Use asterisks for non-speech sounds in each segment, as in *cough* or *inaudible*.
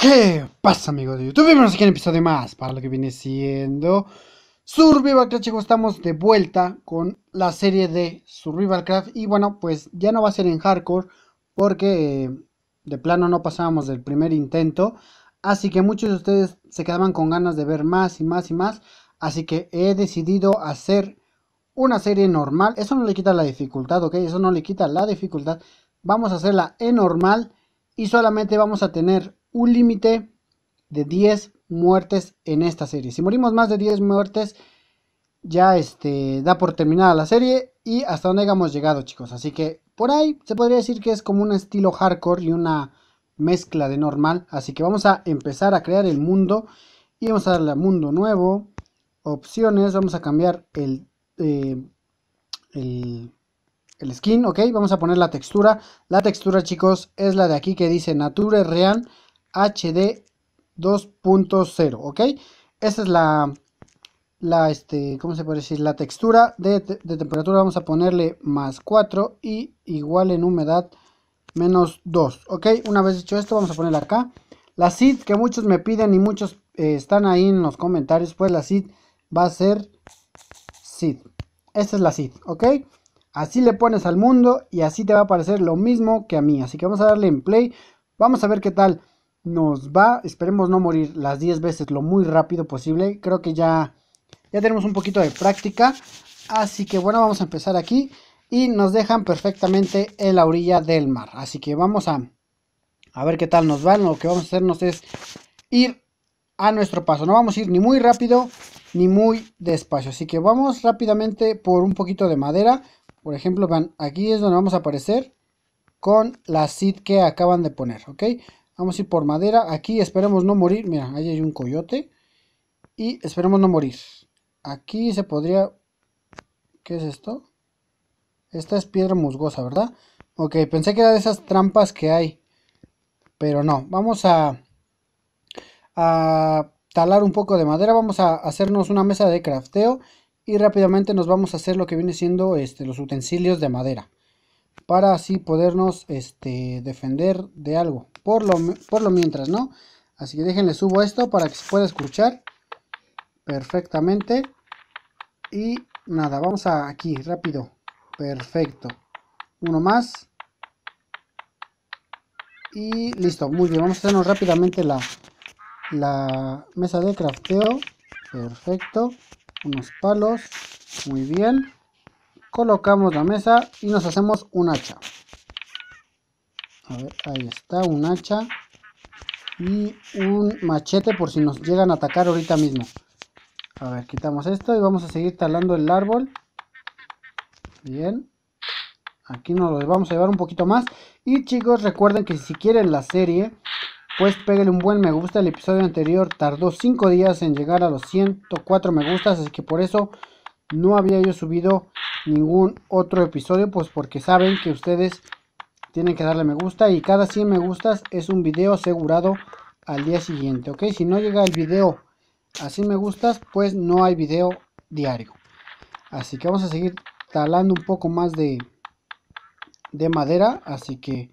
¿Qué pasa amigos de YouTube? Bienvenidos aquí en un episodio más para lo que viene siendo Survival Craft chicos, estamos de vuelta con la serie de Survival Craft. Y bueno, pues ya no va a ser en hardcore porque eh, de plano no pasábamos del primer intento. Así que muchos de ustedes se quedaban con ganas de ver más y más y más. Así que he decidido hacer una serie normal. Eso no le quita la dificultad, ok, eso no le quita la dificultad. Vamos a hacerla en normal y solamente vamos a tener un límite de 10 muertes en esta serie. Si morimos más de 10 muertes, ya este, da por terminada la serie y hasta donde hayamos llegado, chicos. Así que por ahí se podría decir que es como un estilo hardcore y una mezcla de normal. Así que vamos a empezar a crear el mundo y vamos a darle a mundo nuevo, opciones, vamos a cambiar el, eh, el, el skin, ok, vamos a poner la textura. La textura, chicos, es la de aquí que dice Nature Real HD 2.0, ¿ok? Esa es la, la, este, ¿cómo se puede decir? La textura de, temperatura vamos a ponerle más 4 y igual en humedad menos 2, ¿ok? Una vez hecho esto vamos a ponerla acá. La seed que muchos me piden y muchos eh, están ahí en los comentarios, pues la seed va a ser seed. Esta es la seed, ¿ok? Así le pones al mundo y así te va a aparecer lo mismo que a mí. Así que vamos a darle en play. Vamos a ver qué tal nos va. Esperemos no morir las 10 veces lo muy rápido posible. Creo que ya, ya tenemos un poquito de práctica. Así que bueno, vamos a empezar aquí. Y nos dejan perfectamente en la orilla del mar. Así que vamos a, a ver qué tal nos va. Lo que vamos a hacernos es ir a nuestro paso. No vamos a ir ni muy rápido ni muy despacio. Así que vamos rápidamente por un poquito de madera. Por ejemplo, aquí es donde vamos a aparecer con la seed que acaban de poner, ¿ok? Vamos a ir por madera. Aquí esperemos no morir. Mira, ahí hay un coyote. Y esperemos no morir. Aquí se podría... ¿Qué es esto? Esta es piedra musgosa, ¿verdad? Ok, pensé que era de esas trampas que hay. Pero no. Vamos a... A talar un poco de madera. Vamos a hacernos una mesa de crafteo. Y rápidamente nos vamos a hacer lo que viene siendo este, los utensilios de madera para así podernos este, defender de algo, por lo, por lo mientras, ¿no? Así que déjenle subo esto para que se pueda escuchar perfectamente. Y nada, vamos a aquí, rápido. Perfecto. Uno más. Y listo, muy bien. Vamos a hacernos rápidamente la, la mesa de crafteo. Perfecto. Unos palos. Muy bien colocamos la mesa y nos hacemos un hacha. A ver, ahí está, un hacha y un machete por si nos llegan a atacar ahorita mismo. A ver, quitamos esto y vamos a seguir talando el árbol. Bien. Aquí nos lo vamos a llevar un poquito más. Y chicos recuerden que si quieren la serie pues pégale un buen me gusta. El episodio anterior tardó 5 días en llegar a los 104 me gustas así que por eso no había yo subido ningún otro episodio pues porque saben que ustedes tienen que darle me gusta y cada 100 me gustas es un video asegurado al día siguiente ok si no llega el video a 100 me gustas pues no hay video diario. Así que vamos a seguir talando un poco más de de madera así que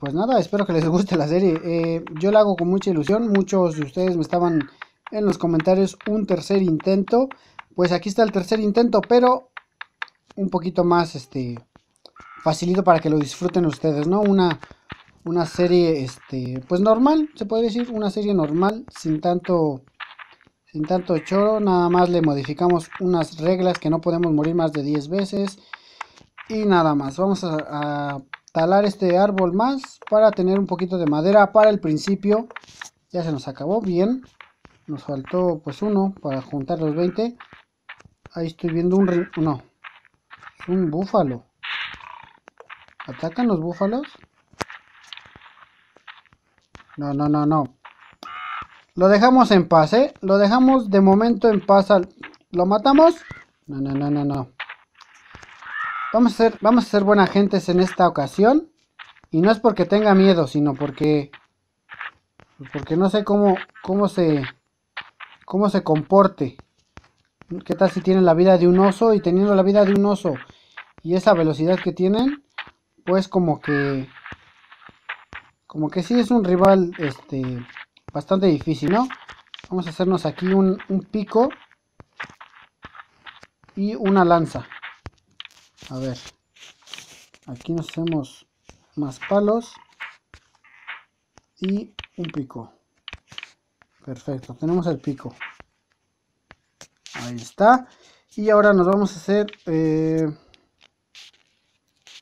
pues nada espero que les guste la serie. Eh, yo la hago con mucha ilusión muchos de ustedes me estaban en los comentarios un tercer intento pues aquí está el tercer intento, pero un poquito más este facilito para que lo disfruten ustedes, ¿no? Una, una serie este pues normal, se puede decir, una serie normal sin tanto sin tanto choro, nada más le modificamos unas reglas que no podemos morir más de 10 veces y nada más. Vamos a, a talar este árbol más para tener un poquito de madera para el principio. Ya se nos acabó, bien. Nos faltó pues uno para juntar los 20. Ahí estoy viendo un... No. Es un búfalo. ¿Atacan los búfalos? No, no, no, no. Lo dejamos en paz, ¿eh? Lo dejamos de momento en paz. ¿Lo matamos? No, no, no, no, no. Vamos a ser, vamos a ser buena gentes en esta ocasión. Y no es porque tenga miedo, sino porque... Porque no sé cómo, cómo se... Cómo se comporte. ¿Qué tal si tienen la vida de un oso y teniendo la vida de un oso y esa velocidad que tienen, pues como que como que sí es un rival este bastante difícil, ¿no? Vamos a hacernos aquí un, un pico y una lanza. A ver, aquí nos hacemos más palos y un pico. Perfecto, tenemos el pico. Ahí está. Y ahora nos vamos a hacer eh,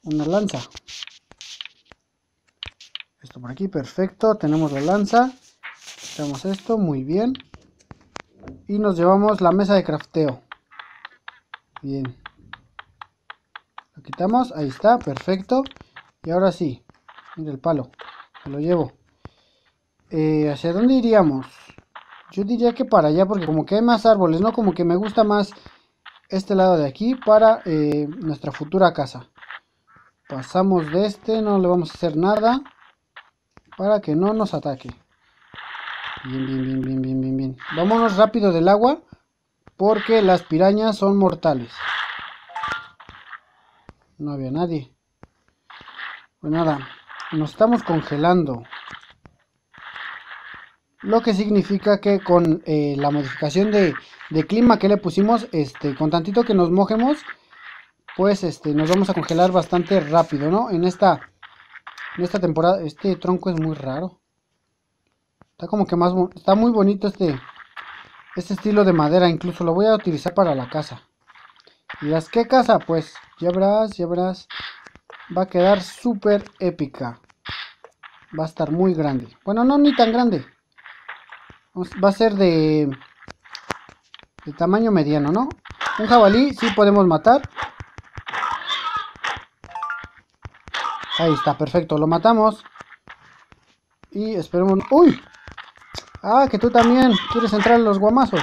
una lanza. Esto por aquí, perfecto. Tenemos la lanza. Hacemos esto, muy bien. Y nos llevamos la mesa de crafteo. Bien. Lo quitamos, ahí está, perfecto. Y ahora sí, mira el palo, lo llevo. Eh, ¿Hacia dónde iríamos? Yo diría que para allá, porque como que hay más árboles, ¿no? Como que me gusta más este lado de aquí para eh, nuestra futura casa. Pasamos de este, no le vamos a hacer nada para que no nos ataque. Bien, bien, bien, bien, bien, bien, bien. Vámonos rápido del agua porque las pirañas son mortales. No había nadie. Pues nada, nos estamos congelando. Lo que significa que con eh, la modificación de, clima que le pusimos, este, con tantito que nos mojemos, pues este, nos vamos a congelar bastante rápido, ¿no? En esta, en esta temporada, este tronco es muy raro. Está como que más, está muy bonito este, este estilo de madera, incluso lo voy a utilizar para la casa. ¿Y las qué casa? Pues ya verás, ya verás. Va a quedar súper épica. Va a estar muy grande. Bueno, no ni tan grande va a ser de, de tamaño mediano, ¿no? Un jabalí sí podemos matar. Ahí está, perfecto, lo matamos. Y esperemos... ¡Uy! Ah, que tú también quieres entrar en los guamazos.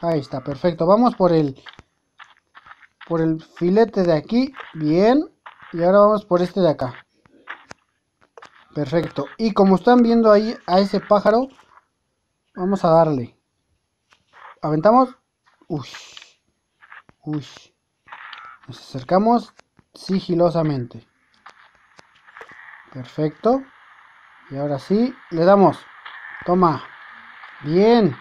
Ahí está, perfecto. Vamos por el... Por el filete de aquí. Bien. Y ahora vamos por este de acá. Perfecto. Y como están viendo ahí a ese pájaro, vamos a darle. Aventamos. Uy. Uy. Nos acercamos sigilosamente. Perfecto. Y ahora sí, le damos. Toma. Bien.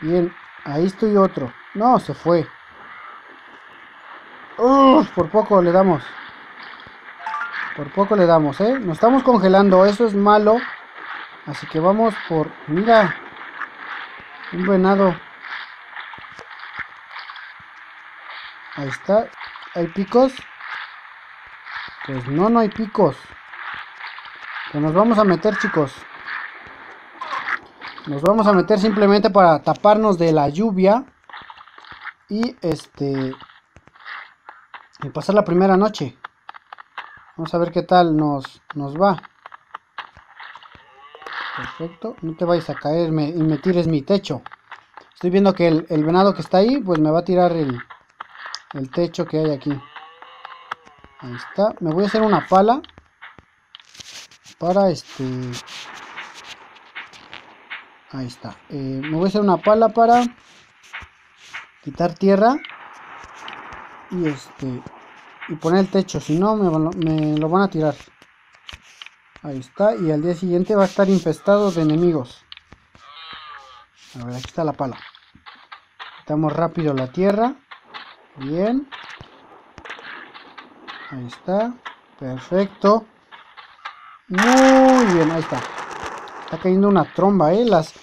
Bien. Ahí estoy otro. No, se fue. Uf, por poco le damos. Por poco le damos, ¿eh? Nos estamos congelando, eso es malo. Así que vamos por... Mira. Un venado. Ahí está. ¿Hay picos? Pues no, no hay picos. Que nos vamos a meter, chicos. Nos vamos a meter simplemente para taparnos de la lluvia. Y este... Y pasar la primera noche. Vamos a ver qué tal nos, nos va. Perfecto. No te vayas a caer y me tires mi techo. Estoy viendo que el, venado que está ahí, pues me va a tirar el, el techo que hay aquí. Ahí está. Me voy a hacer una pala. Para este... Ahí está. Eh, me voy a hacer una pala para quitar tierra. Y este y poner el techo, si no me, lo van a tirar. Ahí está, y al día siguiente va a estar infestado de enemigos. A ver, aquí está la pala. Quitamos rápido la tierra. Bien. Ahí está. Perfecto. Muy bien, ahí está. Está cayendo una tromba, ¿eh? Las,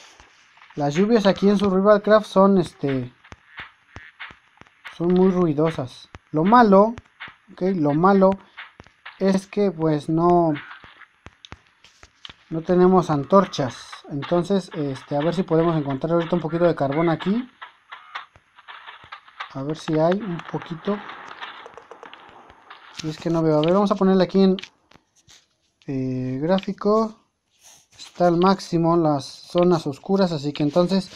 las lluvias aquí en Survival Craft son, este... Son muy ruidosas. Lo malo lo malo es que pues no no tenemos antorchas. Entonces este a ver si podemos encontrar ahorita un poquito de carbón aquí. A ver si hay un poquito. Y es que no veo. A ver vamos a ponerle aquí en eh, gráfico. Está al máximo las zonas oscuras así que entonces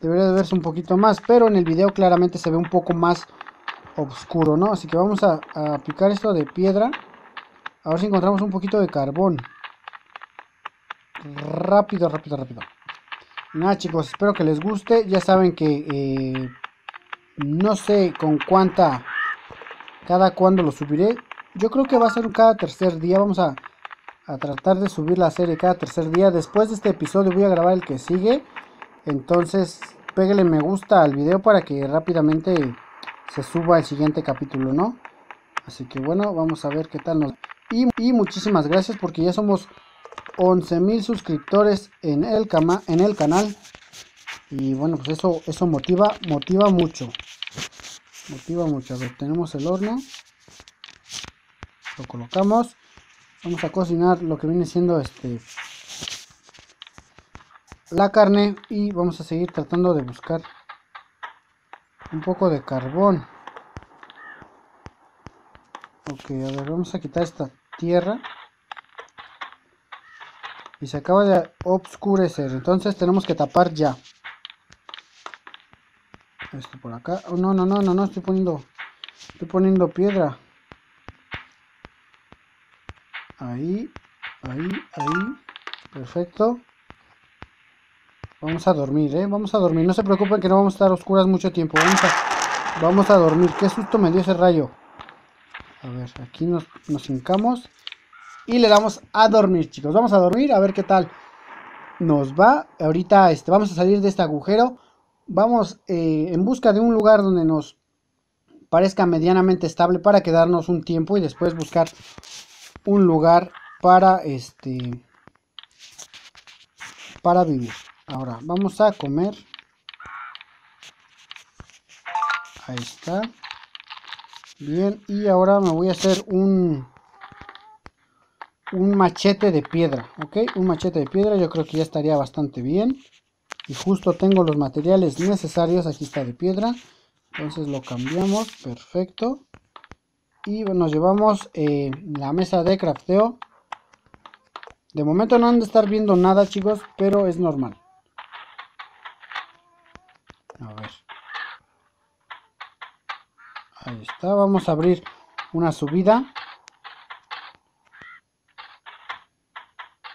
debería de verse un poquito más pero en el video claramente se ve un poco más oscuro, ¿no? Así que vamos a, aplicar esto de piedra. A ver si encontramos un poquito de carbón. Rápido, rápido, rápido. Nada chicos, espero que les guste. Ya saben que eh, no sé con cuánta, cada cuándo lo subiré. yo creo que va a ser cada tercer día. Vamos a, a tratar de subir la serie cada tercer día. Después de este episodio voy a grabar el que sigue. Entonces, pégale me gusta al video para que rápidamente se suba el siguiente capítulo, ¿no? Así que bueno, vamos a ver qué tal nos... Y, y muchísimas gracias porque ya somos 11.000 suscriptores en el, cama, en el canal. Y bueno, pues eso, eso motiva, motiva mucho. Motiva mucho. A ver, tenemos el horno. Lo colocamos. Vamos a cocinar lo que viene siendo este la carne y vamos a seguir tratando de buscar un poco de carbón. Ok a ver vamos a quitar esta tierra. Y se acaba de obscurecer entonces tenemos que tapar ya. Esto por acá. Oh, no no no no no estoy poniendo estoy poniendo piedra. Ahí ahí ahí. Perfecto Vamos a dormir, ¿eh? Vamos a dormir. No se preocupen que no vamos a estar oscuras mucho tiempo. Vamos a, vamos a dormir. Qué susto me dio ese rayo. A ver, aquí nos, nos hincamos. Y le damos a dormir, chicos. Vamos a dormir, a ver qué tal nos va. Ahorita este, vamos a salir de este agujero. Vamos eh, en busca de un lugar donde nos parezca medianamente estable para quedarnos un tiempo y después buscar un lugar para este para vivir. Ahora, vamos a comer. Ahí está. Bien, y ahora me voy a hacer un un machete de piedra, ¿ok? Un machete de piedra, yo creo que ya estaría bastante bien. Y justo tengo los materiales necesarios, aquí está de piedra. Entonces lo cambiamos, perfecto. Y nos llevamos eh, la mesa de crafteo. De momento no han de estar viendo nada, chicos, pero es normal. A ver. Ahí está. Vamos a abrir una subida.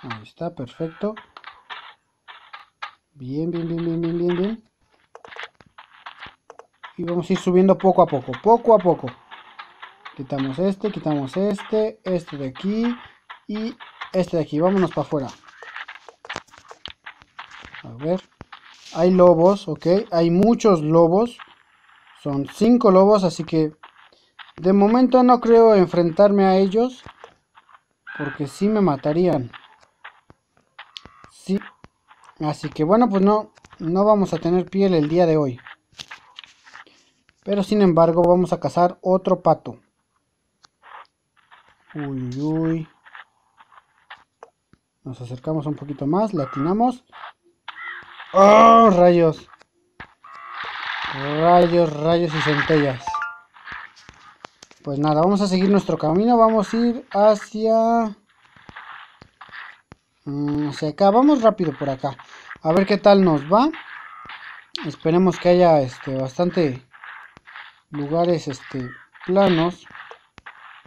Ahí está, perfecto. Bien, bien, bien, bien, bien, bien, bien. Y vamos a ir subiendo poco a poco, poco a poco. Quitamos este, quitamos este, este de aquí y este de aquí. Vámonos para afuera. A ver. Hay lobos, ok. Hay muchos lobos. Son cinco lobos, así que de momento no creo enfrentarme a ellos. Porque sí me matarían. Sí. Así que bueno, pues no, no vamos a tener piel el día de hoy. Pero sin embargo vamos a cazar otro pato. Uy, uy. Nos acercamos un poquito más, le atinamos. ¡Oh, rayos! Rayos, rayos y centellas. Pues nada, vamos a seguir nuestro camino. Vamos a ir hacia... Mm, hacia acá. Vamos rápido por acá. A ver qué tal nos va. Esperemos que haya este bastante lugares este planos.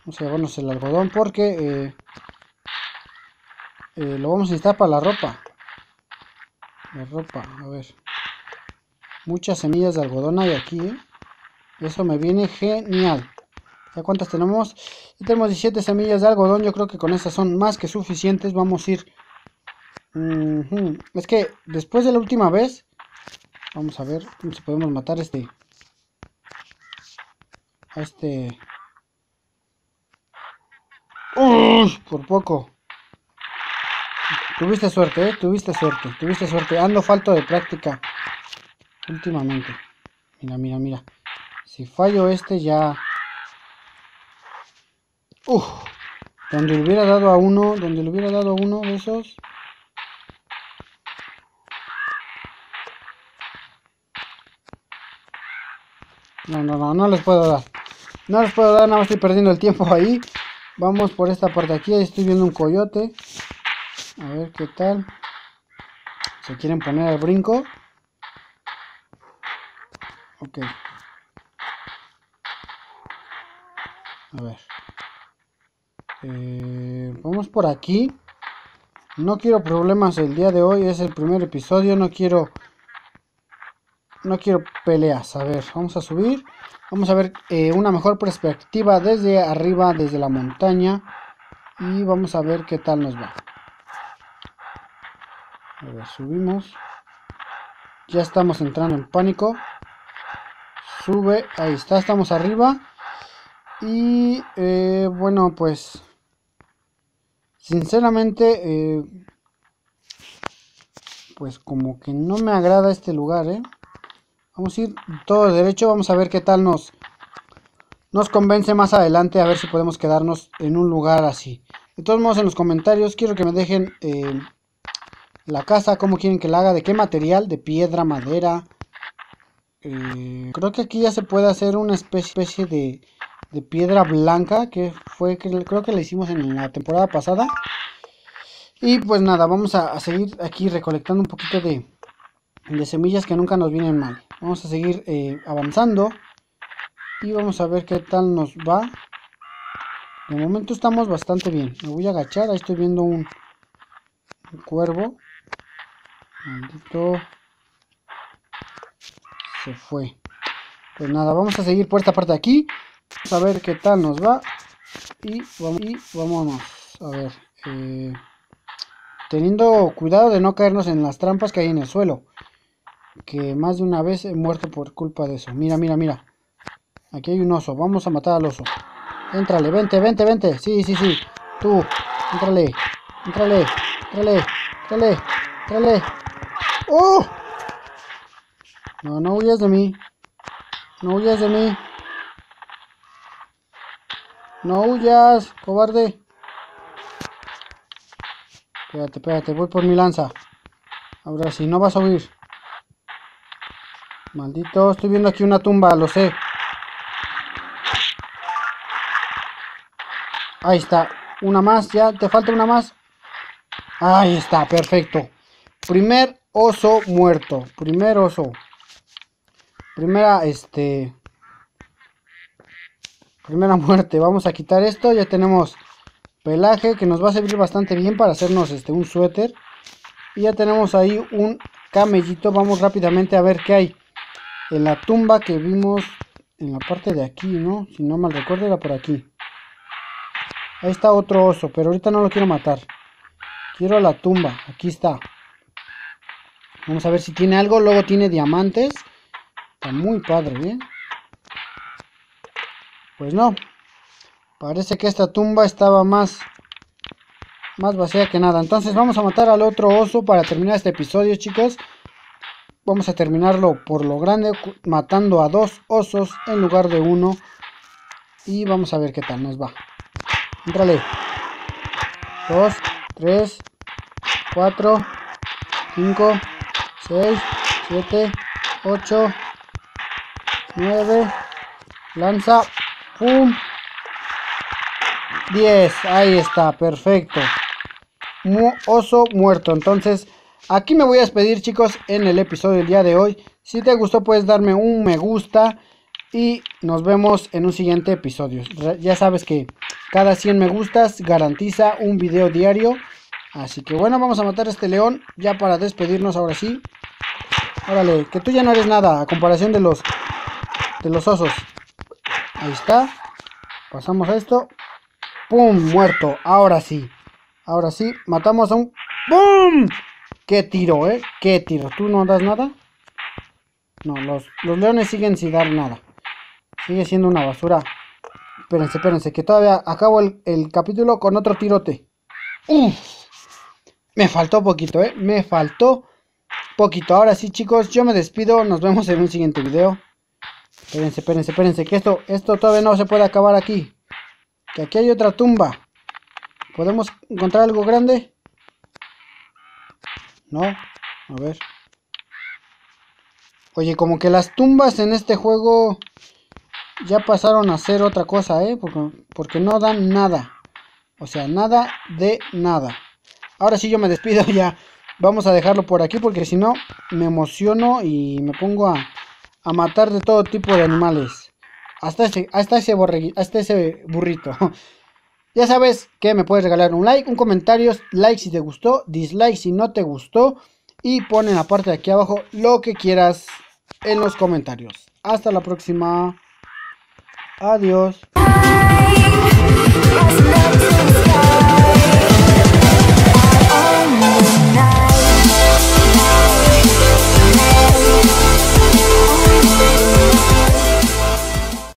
Vamos a llevarnos el algodón porque eh, eh, lo vamos a necesitar para la ropa. La ropa, a ver. Muchas semillas de algodón hay aquí, ¿eh? Eso me viene genial. ¿Ya cuántas tenemos? Ya tenemos 17 semillas de algodón. Yo creo que con estas son más que suficientes. Vamos a ir... Es que después de la última vez... Vamos a ver si podemos matar este... A este... ¡Uy! Por poco. Tuviste suerte, ¿eh? Tuviste suerte, tuviste suerte. Ando falto de práctica últimamente. Mira, mira, mira. Si fallo este ya... Uf. Donde le hubiera dado a uno, donde le hubiera dado a uno de esos... No, no, no, no les puedo dar. No les puedo dar, nada más estoy perdiendo el tiempo ahí. Vamos por esta parte aquí, ahí estoy viendo un coyote. A ver qué tal. ¿Se quieren poner al brinco? Ok. A ver. Eh, vamos por aquí. No quiero problemas el día de hoy. Es el primer episodio. No quiero... No quiero peleas. A ver, vamos a subir. Vamos a ver eh, una mejor perspectiva desde arriba, desde la montaña. Y vamos a ver qué tal nos va. A ver, subimos. Ya estamos entrando en pánico. Sube, ahí está, estamos arriba. Y eh, bueno, pues... Sinceramente, eh, pues como que no me agrada este lugar, ¿eh? Vamos a ir todo derecho, vamos a ver qué tal nos, nos convence más adelante, a ver si podemos quedarnos en un lugar así. De todos modos, en los comentarios quiero que me dejen eh, la casa, cómo quieren que la haga, de qué material, de piedra, madera. Eh, creo que aquí ya se puede hacer una especie de, piedra blanca, que fue, que creo que la hicimos en la temporada pasada. Y pues nada, vamos a seguir aquí recolectando un poquito de, semillas que nunca nos vienen mal. Vamos a seguir eh, avanzando y vamos a ver qué tal nos va. De momento estamos bastante bien. Me voy a agachar, ahí estoy viendo un, cuervo. Maldito. Se fue. Pues nada, vamos a seguir por esta parte de aquí. Vamos a ver qué tal nos va. Y, vamos, y vámonos. A ver. Eh, teniendo cuidado de no caernos en las trampas que hay en el suelo que más de una vez he muerto por culpa de eso. Mira, mira, mira. Aquí hay un oso. Vamos a matar al oso. Éntrale, vente, vente, vente. Sí, sí, sí. Tú, éntrale. Éntrale, éntrale, éntrale, éntrale. ¡Oh! No, no huyas de mí. No huyas de mí. No huyas, cobarde. Espérate, espérate, voy por mi lanza. Ahora sí, no vas a huir. Maldito, estoy viendo aquí una tumba, lo sé. Ahí está. Una más, ya, te falta una más. Ahí está, perfecto. Primer oso muerto. Primer oso. Primera, este... Primera muerte. Vamos a quitar esto. Ya tenemos pelaje que nos va a servir bastante bien para hacernos este un suéter. Y ya tenemos ahí un camellito. Vamos rápidamente a ver qué hay en la tumba que vimos en la parte de aquí, ¿no? Si no mal recuerdo era por aquí. Ahí está otro oso, pero ahorita no lo quiero matar. Quiero la tumba, aquí está. Vamos a ver si tiene algo, luego tiene diamantes. Está muy padre, ¿eh? Pues no. Parece que esta tumba estaba más, más vacía que nada. Entonces vamos a matar al otro oso para terminar este episodio, chicos. Vamos a terminarlo por lo grande, matando a dos osos en lugar de uno. Y vamos a ver qué tal nos va. Entrale. 2, 3, 4, 5, 6, 7, 8, 9. Lanza. ¡Pum! 10. Ahí está, perfecto. oso muerto. Entonces Aquí me voy a despedir chicos en el episodio del día de hoy. Si te gustó puedes darme un me gusta y nos vemos en un siguiente episodio. Ya sabes que cada 100 me gustas garantiza un video diario. Así que bueno, vamos a matar a este león ya para despedirnos ahora sí. Órale, que tú ya no eres nada a comparación de los de los osos. Ahí está. Pasamos a esto. ¡Pum! Muerto. Ahora sí. Ahora sí. Matamos a un... ¡Pum! Qué tiro, ¿eh? Qué tiro. ¿Tú no das nada? No, los, los leones siguen sin dar nada. Sigue siendo una basura. Espérense, espérense, que todavía acabo el, capítulo con otro tirote. Uf, me faltó poquito, ¿eh? Me faltó poquito. Ahora sí, chicos, yo me despido. Nos vemos en un siguiente video. Espérense, espérense, espérense, que esto, esto todavía no se puede acabar aquí. Que aquí hay otra tumba. ¿Podemos encontrar algo grande? ¿No? A ver. Oye, como que las tumbas en este juego ya pasaron a ser otra cosa, ¿eh? Porque, porque no dan nada. O sea, nada de nada. Ahora sí yo me despido *laughs* ya. Vamos a dejarlo por aquí porque si no me emociono y me pongo a, a matar de todo tipo de animales. Hasta ese, hasta ese, hasta ese burrito. *laughs* Ya sabes que me puedes regalar un like, un comentario, like si te gustó, dislike si no te gustó y pon en la parte de aquí abajo lo que quieras en los comentarios. Hasta la próxima. Adiós.